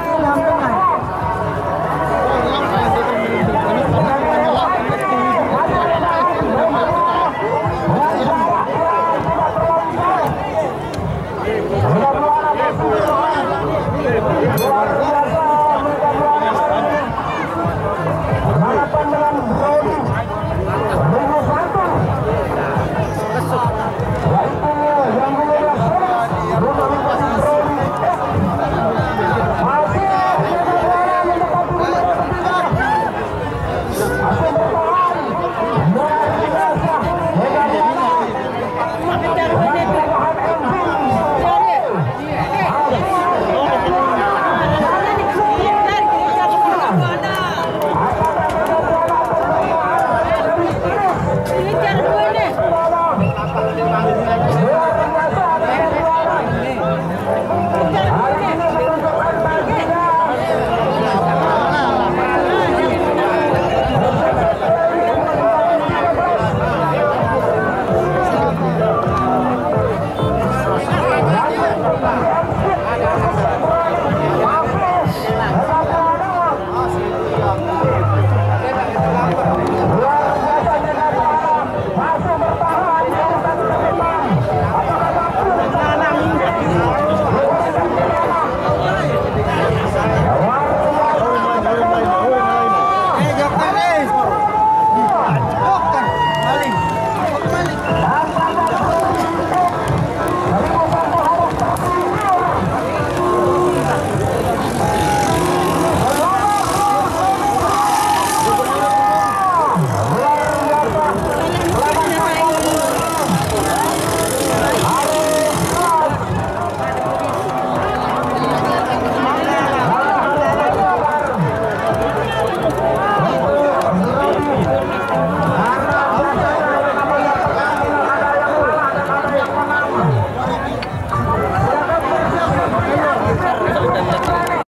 还有两分